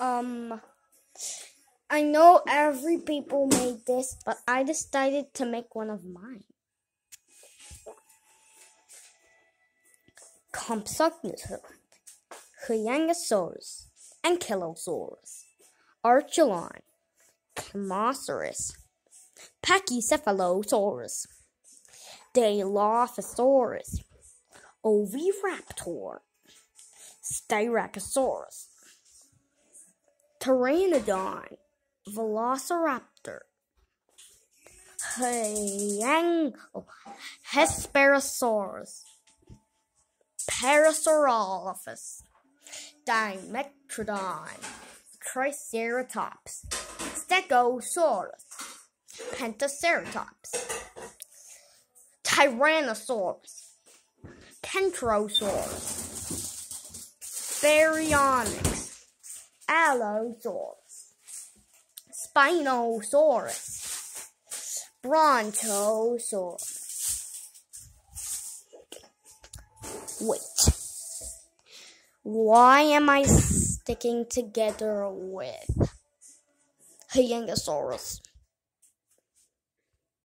Um, I know every people made this, but I decided to make one of mine. Compsognathus, Hyangosaurus, Ankylosaurus, Archelon, Chemosaurus, Pachycephalosaurus, Dilophosaurus, Oviraptor, Styracosaurus, Pteranodon, Velociraptor, Hyang, oh, Hesperosaurus, Parasaurolophus, Dimetrodon, Triceratops, Stegosaurus, Pentaceratops, Tyrannosaurus, Kentrosaurus, Baryonyx, Allosaurus, Spinosaurus, Brontosaurus. Wait. Why am I sticking together with Hyangosaurus?